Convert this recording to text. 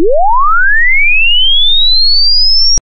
you